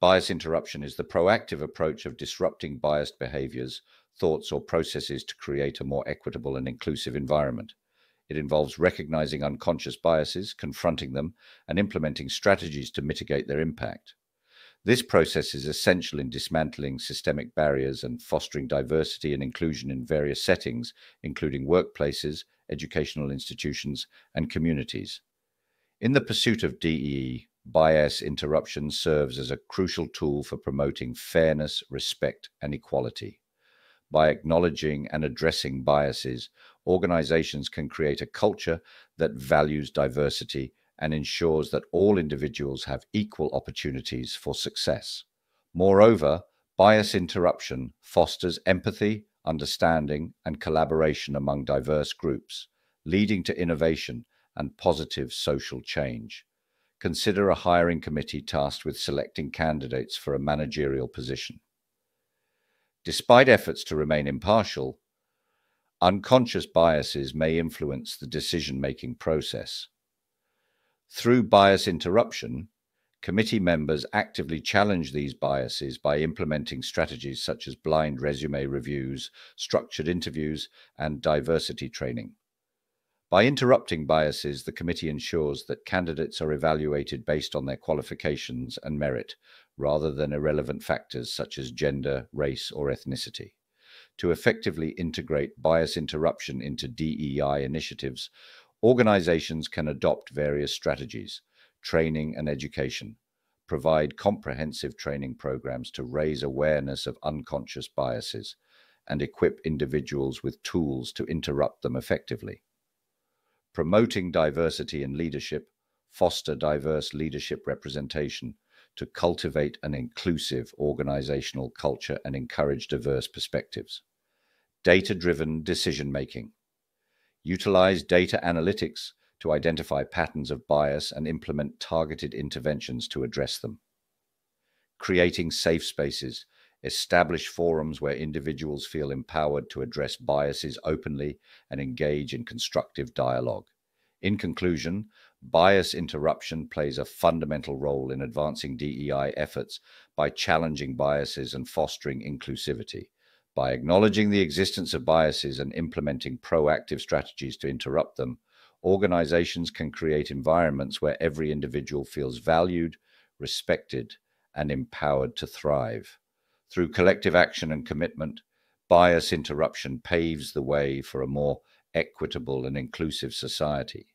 Bias interruption is the proactive approach of disrupting biased behaviors, thoughts, or processes to create a more equitable and inclusive environment. It involves recognizing unconscious biases, confronting them, and implementing strategies to mitigate their impact. This process is essential in dismantling systemic barriers and fostering diversity and inclusion in various settings, including workplaces, educational institutions, and communities. In the pursuit of DEI, bias interruption serves as a crucial tool for promoting fairness, respect, and equality. By acknowledging and addressing biases, organizations can create a culture that values diversity and ensures that all individuals have equal opportunities for success. Moreover, bias interruption fosters empathy, understanding, and collaboration among diverse groups, leading to innovation and positive social change. Consider a hiring committee tasked with selecting candidates for a managerial position. Despite efforts to remain impartial, unconscious biases may influence the decision making process. Through bias interruption, committee members actively challenge these biases by implementing strategies such as blind resume reviews, structured interviews, and diversity training. By interrupting biases, the committee ensures that candidates are evaluated based on their qualifications and merit, rather than irrelevant factors such as gender, race, or ethnicity. To effectively integrate bias interruption into DEI initiatives, organizations can adopt various strategies, training and education, provide comprehensive training programs to raise awareness of unconscious biases, and equip individuals with tools to interrupt them effectively promoting diversity in leadership, foster diverse leadership representation, to cultivate an inclusive organizational culture and encourage diverse perspectives. Data driven decision making. Utilize data analytics to identify patterns of bias and implement targeted interventions to address them. Creating safe spaces establish forums where individuals feel empowered to address biases openly and engage in constructive dialogue. In conclusion, bias interruption plays a fundamental role in advancing DEI efforts by challenging biases and fostering inclusivity. By acknowledging the existence of biases and implementing proactive strategies to interrupt them, organizations can create environments where every individual feels valued, respected, and empowered to thrive. Through collective action and commitment, bias interruption paves the way for a more equitable and inclusive society.